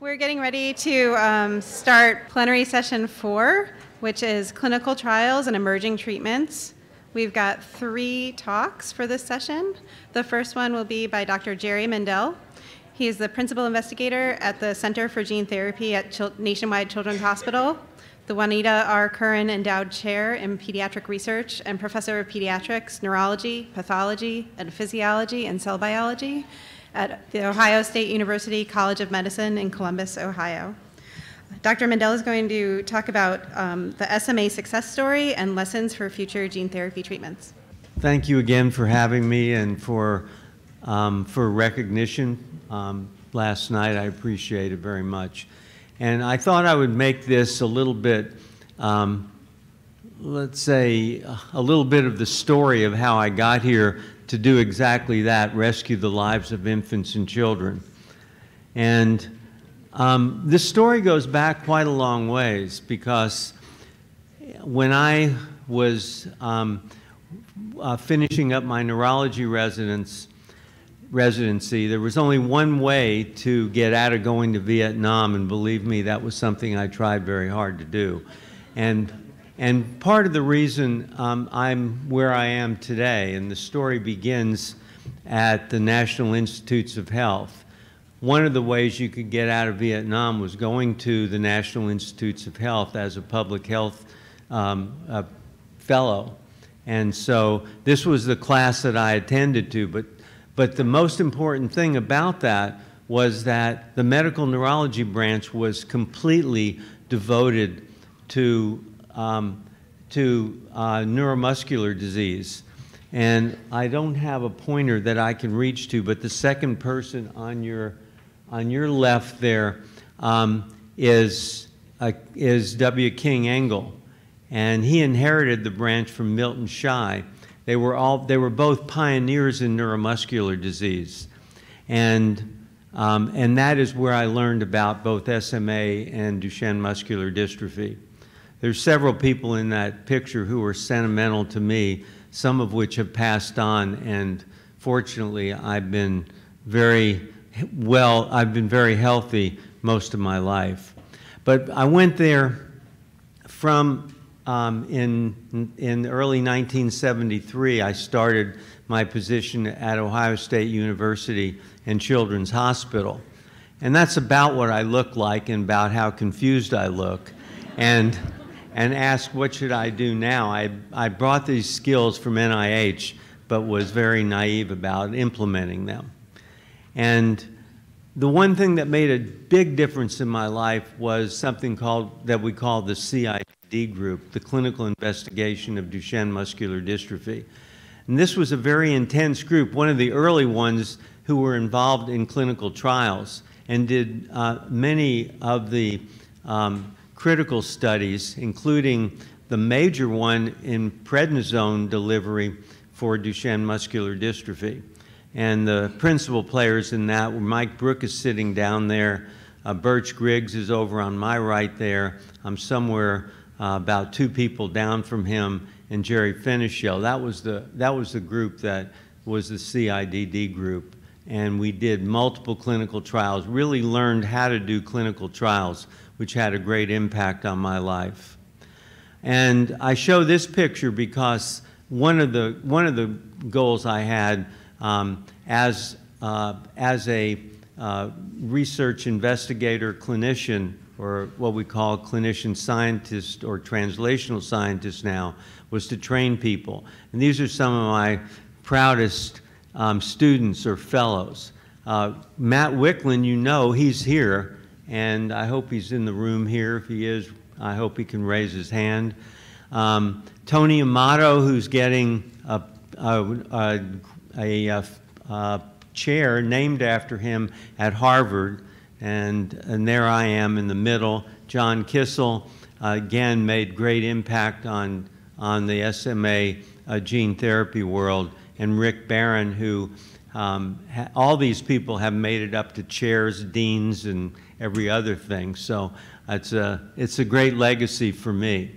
We're getting ready to um, start plenary session four, which is clinical trials and emerging treatments. We've got three talks for this session. The first one will be by Dr. Jerry Mendell. He is the principal investigator at the Center for Gene Therapy at Chil- Nationwide Children's Hospital, the Juanita R. Curran Endowed Chair in Pediatric Research, and Professor of Pediatrics, Neurology, Pathology, and Physiology and Cell Biology at the Ohio State University College of Medicine in Columbus, Ohio. Dr. Mendell is going to talk about um, the SMA success story and lessons for future gene therapy treatments. Thank you again for having me and for, um, for recognition um, last night. I appreciate it very much. And I thought I would make this a little bit, um, let's say, a little bit of the story of how I got here to do exactly that rescue the lives of infants and children. And um, this story goes back quite a long ways because when I was um, uh, finishing up my neurology residence, residency, there was only one way to get out of going to Vietnam, and believe me, that was something I tried very hard to do. And, and part of the reason um, I'm where I am today, and the story begins at the National Institutes of Health, one of the ways you could get out of Vietnam was going to the National Institutes of Health as a public health um, fellow. And so this was the class that I attended to. But, but the most important thing about that was that the medical neurology branch was completely devoted to, um, to uh, neuromuscular disease. And I don't have a pointer that I can reach to, but the second person on your on your left there um, is uh, is W. King Engel, and he inherited the branch from Milton Shy. They were all they were both pioneers in neuromuscular disease, and um, and that is where I learned about both SMA and Duchenne muscular dystrophy. There's several people in that picture who are sentimental to me, some of which have passed on, and fortunately, I've been very well, I've been very healthy most of my life. But I went there from um, in, in early 1973, I started my position at Ohio State University and Children's Hospital. And that's about what I look like and about how confused I look. And, and asked, what should I do now? I, I brought these skills from NIH, but was very naive about implementing them. And the one thing that made a big difference in my life was something called that we call the CID group, the Clinical Investigation of Duchenne Muscular Dystrophy. And this was a very intense group, one of the early ones who were involved in clinical trials and did uh, many of the um, critical studies, including the major one in prednisone delivery for Duchenne muscular dystrophy. And the principal players in that were Mike Brook is sitting down there. Uh, Birch Griggs is over on my right there. I'm somewhere uh, about two people down from him, and Jerry Finichel. That was the that was the group that was the CIDD group, and we did multiple clinical trials. Really learned how to do clinical trials, which had a great impact on my life. And I show this picture because one of the one of the goals I had um, as, uh, as a uh, research investigator clinician, or what we call clinician scientist or translational scientist now, was to train people. And these are some of my proudest um, students or fellows. Uh, Matt Wicklund, you know, he's here, and I hope he's in the room here. If he is, I hope he can raise his hand. Um, Tony Amato, who's getting a, a, a a chair named after him at Harvard, and, and there I am in the middle. John Kissel, uh, again, made great impact on, on the SMA uh, gene therapy world, and Rick Barron, who um, all these people have made it up to chairs, deans, and every other thing. So it's a, it's a great legacy for me.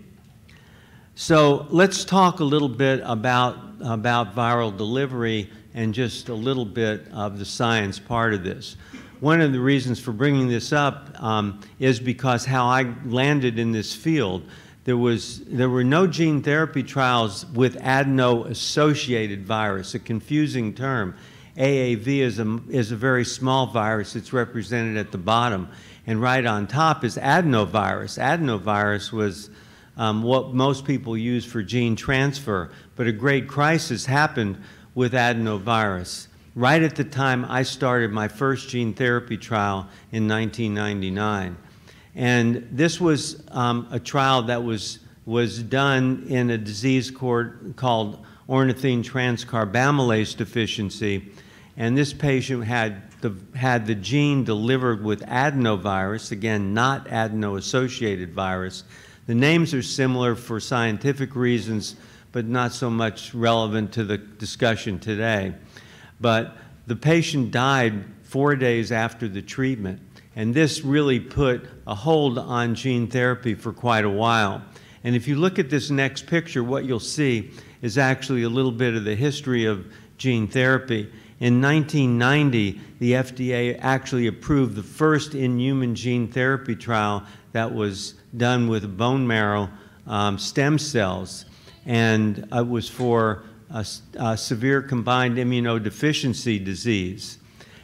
So let's talk a little bit about, about viral delivery and just a little bit of the science part of this. one of the reasons for bringing this up um, is because how I landed in this field. There, was, there were no gene therapy trials with adeno-associated virus, a confusing term. AAV is a, is a very small virus. It's represented at the bottom. And right on top is adenovirus. Adenovirus was um, what most people use for gene transfer, but a great crisis happened with adenovirus. Right at the time I started my first gene therapy trial in 1999. And this was um, a trial that was, was done in a disease called ornithine transcarbamylase deficiency. And this patient had the, had the gene delivered with adenovirus, again, not adeno-associated virus. The names are similar for scientific reasons, but not so much relevant to the discussion today. But the patient died four days after the treatment, and this really put a hold on gene therapy for quite a while. And if you look at this next picture, what you'll see is actually a little bit of the history of gene therapy. In 1990, the FDA actually approved the first in-human gene therapy trial that was done with bone marrow um, stem cells, and it was for a, a severe combined immunodeficiency disease.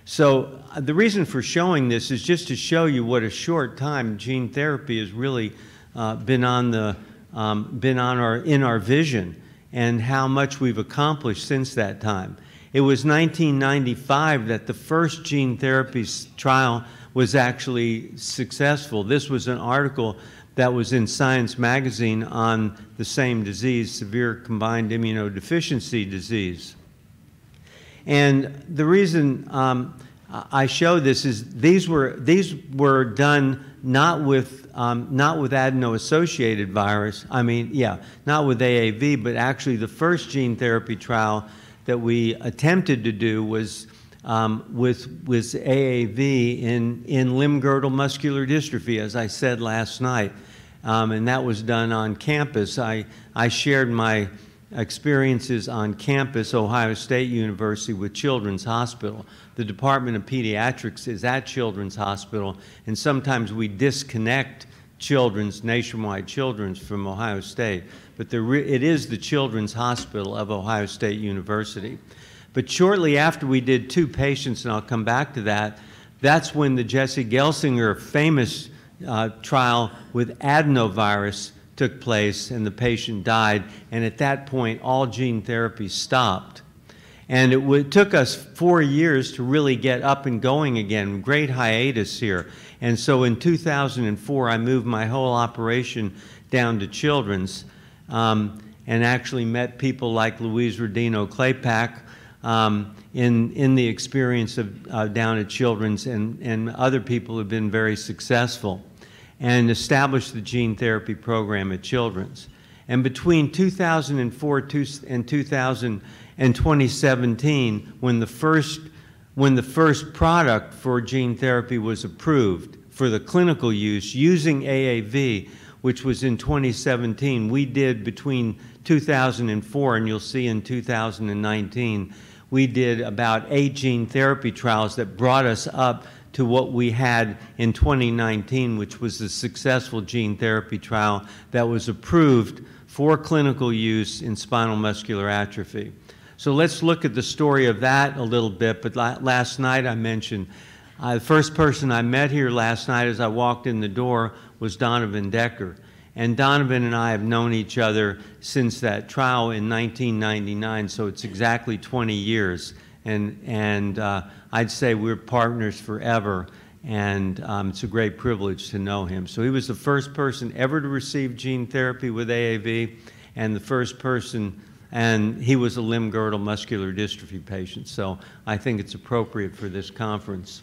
So uh, the reason for showing this is just to show you what a short time gene therapy has really uh, been on the um, been on our in our vision and how much we've accomplished since that time. It was 1995 that the first gene therapy trial was actually successful. This was an article that was in Science magazine on the same disease, severe combined immunodeficiency disease. And the reason um, I show this is these were, these were done not with, um, not with adeno-associated virus, I mean, yeah, not with AAV, but actually the first gene therapy trial that we attempted to do was um, with, with AAV in, in limb-girdle muscular dystrophy, as I said last night. Um, and that was done on campus. I, I shared my experiences on campus, Ohio State University, with Children's Hospital. The Department of Pediatrics is at Children's Hospital, and sometimes we disconnect Children's, Nationwide Children's, from Ohio State. But it is the Children's Hospital of Ohio State University. But shortly after we did two patients, and I'll come back to that, that's when the Jesse Gelsinger famous uh, trial with adenovirus took place and the patient died. And at that point, all gene therapy stopped. And it took us four years to really get up and going again. Great hiatus here. And so in 2004, I moved my whole operation down to Children's um, and actually met people like Louise Rodino Claypack, um, in, in the experience of uh, down at Children's, and, and other people who've been very successful, and established the gene therapy program at Children's. And between 2004 and 2000 and 2017, when the first when the first product for gene therapy was approved for the clinical use using AAV, which was in 2017, we did between 2004 and you'll see in 2019 we did about eight gene therapy trials that brought us up to what we had in 2019, which was a successful gene therapy trial that was approved for clinical use in spinal muscular atrophy. So let's look at the story of that a little bit. But last night I mentioned uh, the first person I met here last night as I walked in the door was Donovan Decker. And Donovan and I have known each other since that trial in 1999, so it's exactly 20 years. And, and uh, I'd say we're partners forever, and um, it's a great privilege to know him. So he was the first person ever to receive gene therapy with AAV, and the first person, and he was a limb girdle muscular dystrophy patient. So I think it's appropriate for this conference.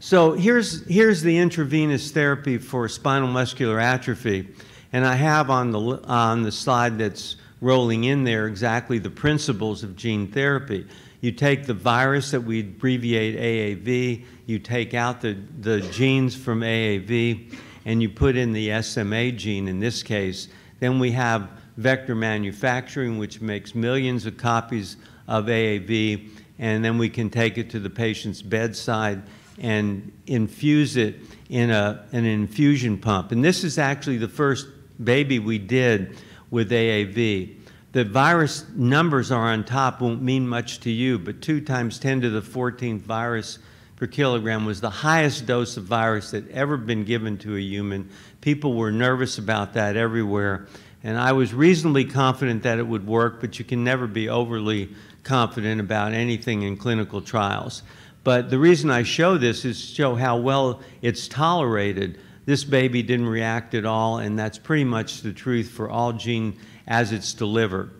So here's, here's the intravenous therapy for spinal muscular atrophy. And I have on the, on the slide that's rolling in there exactly the principles of gene therapy. You take the virus that we abbreviate AAV, you take out the, the genes from AAV, and you put in the SMA gene in this case. Then we have vector manufacturing, which makes millions of copies of AAV and then we can take it to the patient's bedside and infuse it in a, an infusion pump. And this is actually the first baby we did with AAV. The virus numbers are on top won't mean much to you, but 2 times 10 to the 14th virus per kilogram was the highest dose of virus that ever been given to a human. People were nervous about that everywhere. And I was reasonably confident that it would work, but you can never be overly confident about anything in clinical trials. But the reason I show this is to show how well it's tolerated. This baby didn't react at all, and that's pretty much the truth for all gene as it's delivered.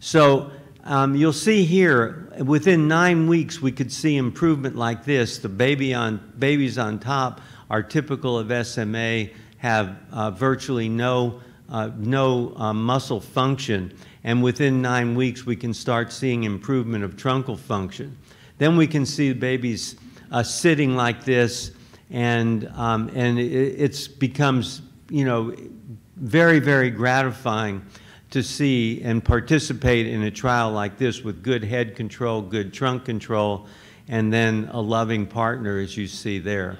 So um, you'll see here, within nine weeks, we could see improvement like this. The baby on, babies on top are typical of SMA, have uh, virtually no, uh, no uh, muscle function, and within nine weeks, we can start seeing improvement of truncal function. Then we can see babies uh, sitting like this, and, um, and it it's becomes, you know, very, very gratifying to see and participate in a trial like this with good head control, good trunk control, and then a loving partner, as you see there.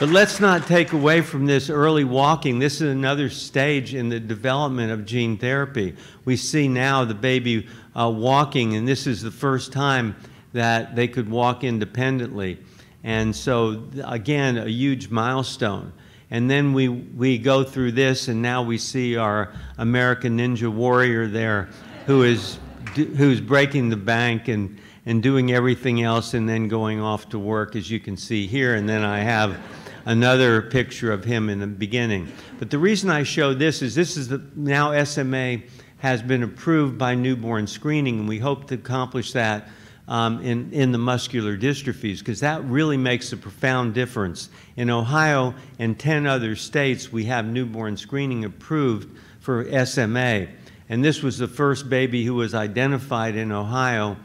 But let's not take away from this early walking. This is another stage in the development of gene therapy. We see now the baby uh, walking, and this is the first time that they could walk independently. And so, again, a huge milestone. And then we, we go through this, and now we see our American Ninja Warrior there who is, who's breaking the bank and, and doing everything else and then going off to work, as you can see here. And then I have another picture of him in the beginning. But the reason I show this is this is the, now SMA has been approved by newborn screening, and we hope to accomplish that um, in, in the muscular dystrophies, because that really makes a profound difference. In Ohio and 10 other states, we have newborn screening approved for SMA. And this was the first baby who was identified in Ohio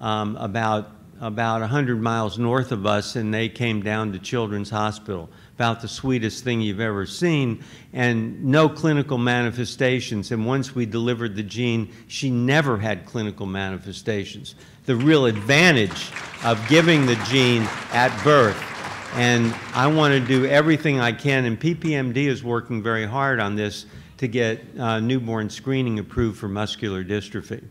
um, about about 100 miles north of us, and they came down to Children's Hospital. About the sweetest thing you've ever seen, and no clinical manifestations. And once we delivered the gene, she never had clinical manifestations. The real advantage of giving the gene at birth. And I want to do everything I can, and PPMD is working very hard on this to get uh, newborn screening approved for muscular dystrophy.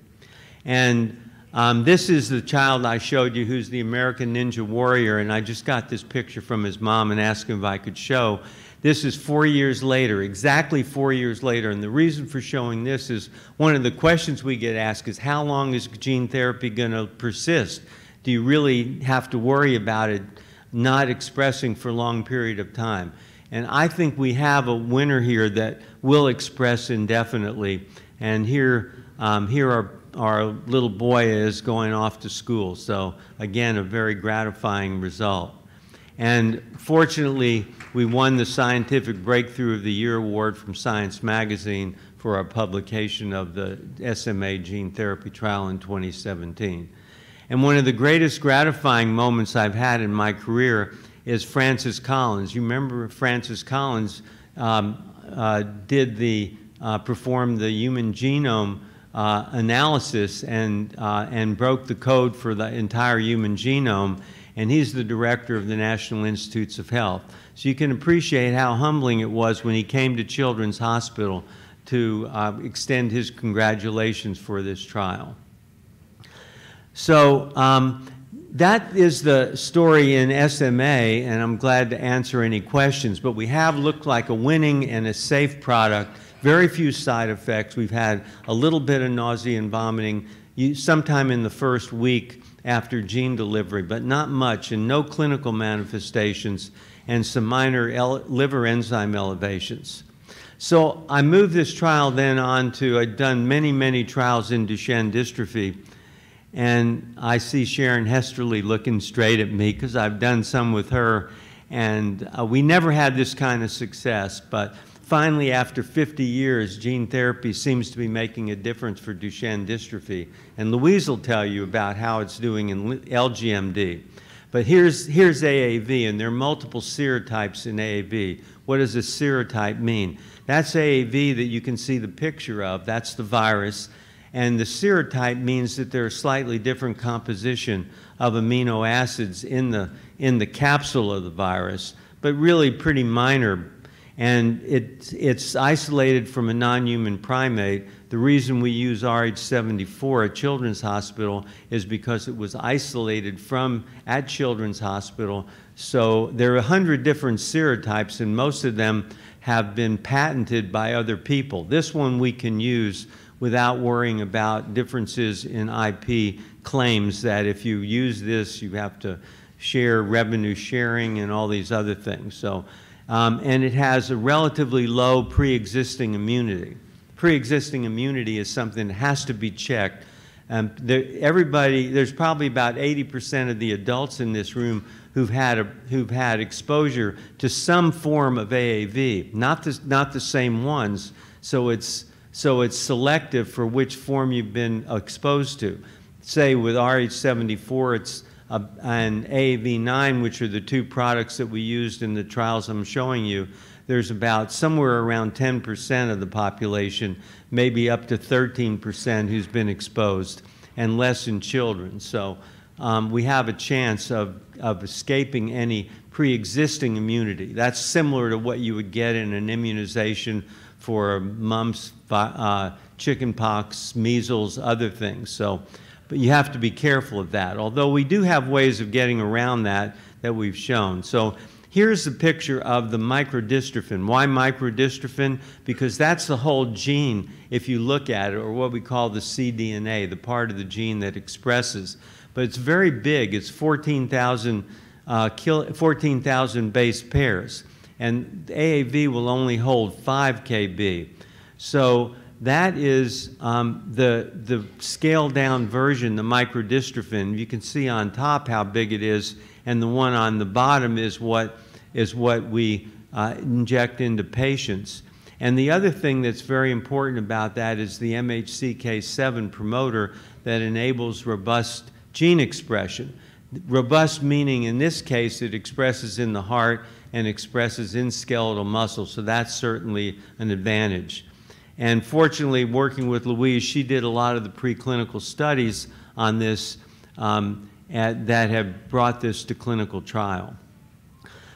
And um, this is the child I showed you who's the American Ninja Warrior, and I just got this picture from his mom and asked him if I could show. This is four years later, exactly four years later, and the reason for showing this is one of the questions we get asked is how long is gene therapy going to persist? Do you really have to worry about it not expressing for a long period of time? And I think we have a winner here that will express indefinitely. And here, um, here are our little boy is going off to school. So again, a very gratifying result. And fortunately, we won the Scientific Breakthrough of the Year award from Science Magazine for our publication of the SMA gene therapy trial in 2017. And one of the greatest gratifying moments I've had in my career is Francis Collins. You remember Francis Collins um, uh, did the, uh, performed the human genome uh, analysis and, uh, and broke the code for the entire human genome. And he's the director of the National Institutes of Health. So you can appreciate how humbling it was when he came to Children's Hospital to uh, extend his congratulations for this trial. So um, that is the story in SMA, and I'm glad to answer any questions. But we have looked like a winning and a safe product very few side effects. We've had a little bit of nausea and vomiting you, sometime in the first week after gene delivery, but not much, and no clinical manifestations, and some minor liver enzyme elevations. So I moved this trial then on to, I'd done many, many trials in Duchenne dystrophy, and I see Sharon Hesterly looking straight at me because I've done some with her, and uh, we never had this kind of success, but finally, after 50 years, gene therapy seems to be making a difference for Duchenne dystrophy. And Louise will tell you about how it's doing in LGMD. But here's, here's AAV, and there are multiple serotypes in AAV. What does a serotype mean? That's AAV that you can see the picture of. That's the virus. And the serotype means that there are slightly different composition of amino acids in the, in the capsule of the virus, but really pretty minor. And it, it's isolated from a non-human primate. The reason we use RH74 at Children's Hospital is because it was isolated from at Children's Hospital. So there are 100 different serotypes, and most of them have been patented by other people. This one we can use without worrying about differences in IP claims that if you use this, you have to share revenue sharing and all these other things. So, um, and it has a relatively low pre-existing immunity. Pre-existing immunity is something that has to be checked. Um, there, everybody, there's probably about 80% of the adults in this room who've had, a, who've had exposure to some form of AAV, not the, not the same ones. So it's, so it's selective for which form you've been exposed to. Say with RH74, it's and AAV9, which are the two products that we used in the trials I'm showing you, there's about somewhere around 10% of the population, maybe up to 13% who's been exposed, and less in children. So um, we have a chance of, of escaping any pre-existing immunity. That's similar to what you would get in an immunization for mumps, uh, chickenpox, measles, other things. So, but you have to be careful of that. Although we do have ways of getting around that that we've shown. So here's the picture of the microdystrophin. Why microdystrophin? Because that's the whole gene, if you look at it, or what we call the cDNA, the part of the gene that expresses. But it's very big. It's 14,000 uh, 14, base pairs and AAV will only hold 5 kb. So that is um, the, the scaled down version, the microdystrophin. You can see on top how big it is, and the one on the bottom is what, is what we uh, inject into patients. And the other thing that's very important about that is the MHCK7 promoter that enables robust gene expression. Robust meaning in this case it expresses in the heart and expresses in skeletal muscle, so that's certainly an advantage. And fortunately, working with Louise, she did a lot of the preclinical studies on this um, at, that have brought this to clinical trial.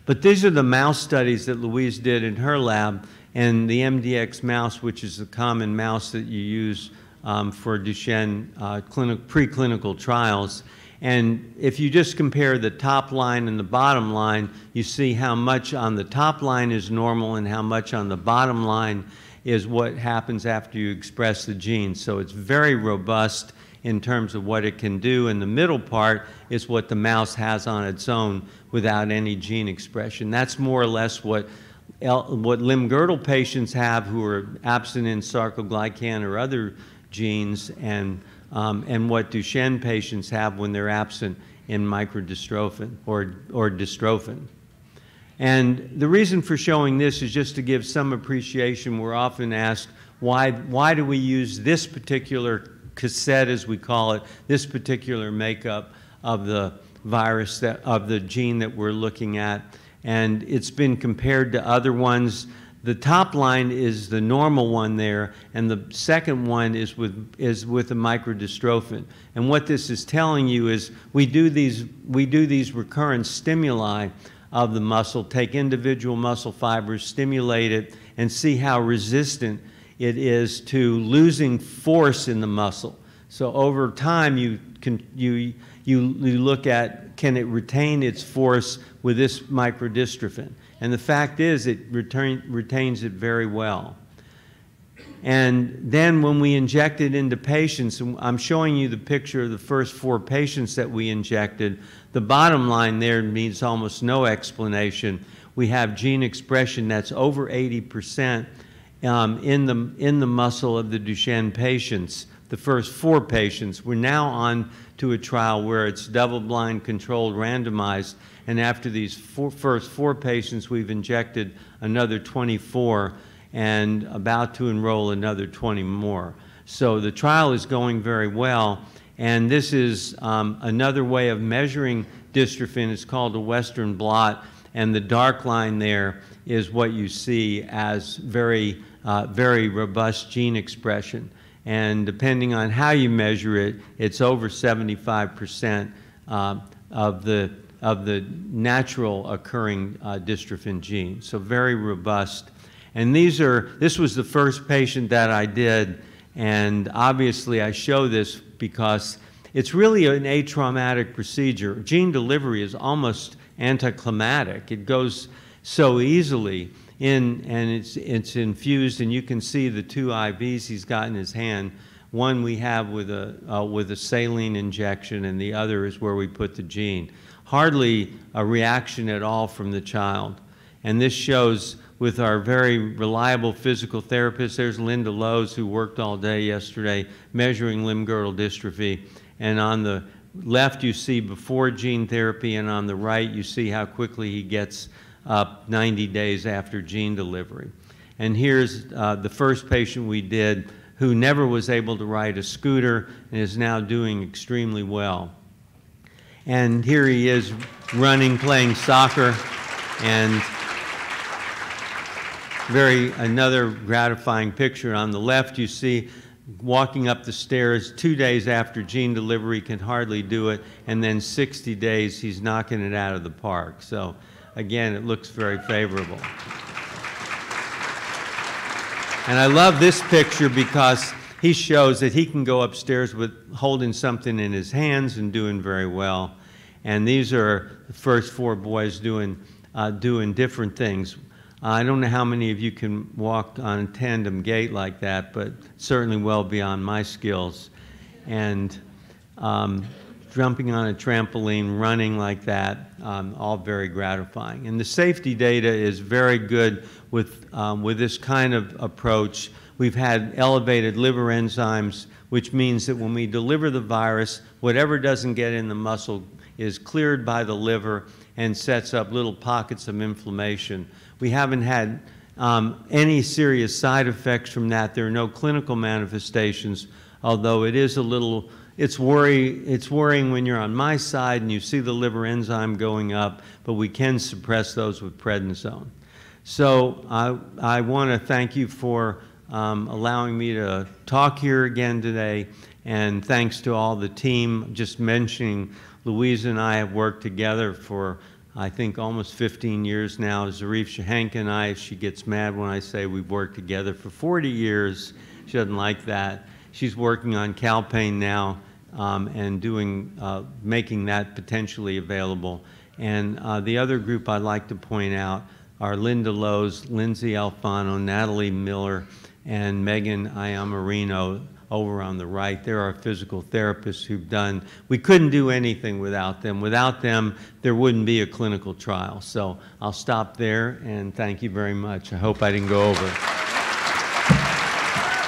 But these are the mouse studies that Louise did in her lab, and the MDX mouse, which is the common mouse that you use um, for Duchenne uh, preclinical trials. And if you just compare the top line and the bottom line, you see how much on the top line is normal and how much on the bottom line is what happens after you express the gene. So it's very robust in terms of what it can do. And the middle part is what the mouse has on its own without any gene expression. That's more or less what, what limb-girdle patients have who are absent in sarcoglycan or other genes and um, and what Duchenne patients have when they're absent in microdystrophin or, or dystrophin. And the reason for showing this is just to give some appreciation. We're often asked, why, why do we use this particular cassette, as we call it, this particular makeup of the virus, that, of the gene that we're looking at? And it's been compared to other ones the top line is the normal one there, and the second one is with, is with the microdystrophin. And what this is telling you is we do these, we do these recurrent stimuli of the muscle, take individual muscle fibers, stimulate it, and see how resistant it is to losing force in the muscle. So over time, you, can, you, you, you look at can it retain its force with this microdystrophin. And the fact is, it return, retains it very well. And then when we inject it into patients, I'm showing you the picture of the first four patients that we injected. The bottom line there needs almost no explanation. We have gene expression that's over 80% um, in, the, in the muscle of the Duchenne patients, the first four patients. We're now on to a trial where it's double-blind, controlled, randomized, and after these four, first four patients, we've injected another 24 and about to enroll another 20 more. So the trial is going very well. And this is um, another way of measuring dystrophin. It's called a Western blot, and the dark line there is what you see as very, uh, very robust gene expression. And depending on how you measure it, it's over 75% uh, of the of the natural occurring uh, dystrophin gene. So very robust. And these are, this was the first patient that I did, and obviously I show this because it's really an atraumatic procedure. Gene delivery is almost anticlimactic. It goes so easily in, and it's, it's infused, and you can see the two IVs he's got in his hand. One we have with a, uh, with a saline injection, and the other is where we put the gene. Hardly a reaction at all from the child. And this shows with our very reliable physical therapist. There's Linda Lowe's, who worked all day yesterday measuring limb girdle dystrophy. And on the left, you see before gene therapy, and on the right, you see how quickly he gets up 90 days after gene delivery. And here's uh, the first patient we did who never was able to ride a scooter and is now doing extremely well. And here he is running, playing soccer, and very another gratifying picture. On the left, you see walking up the stairs two days after gene delivery, can hardly do it, and then 60 days, he's knocking it out of the park. So again, it looks very favorable. And I love this picture because he shows that he can go upstairs with holding something in his hands and doing very well. And these are the first four boys doing, uh, doing different things. I don't know how many of you can walk on a tandem gait like that, but certainly well beyond my skills. And um, jumping on a trampoline, running like that, um, all very gratifying. And the safety data is very good with, um, with this kind of approach. We've had elevated liver enzymes, which means that when we deliver the virus, whatever doesn't get in the muscle is cleared by the liver and sets up little pockets of inflammation. We haven't had um, any serious side effects from that. There are no clinical manifestations, although it is a little, it's, worry, it's worrying when you're on my side and you see the liver enzyme going up, but we can suppress those with prednisone. So I, I want to thank you for um, allowing me to talk here again today, and thanks to all the team. Just mentioning Louise and I have worked together for I think almost 15 years now. Zarif Shahank and I, she gets mad when I say we've worked together for 40 years. She doesn't like that. She's working on Calpain now um, and doing, uh, making that potentially available. And uh, the other group I'd like to point out are Linda Lowe's, Lindsay Alfano, Natalie Miller, and Megan Iamarino over on the right. There are physical therapists who've done, we couldn't do anything without them. Without them, there wouldn't be a clinical trial. So I'll stop there and thank you very much. I hope I didn't go over.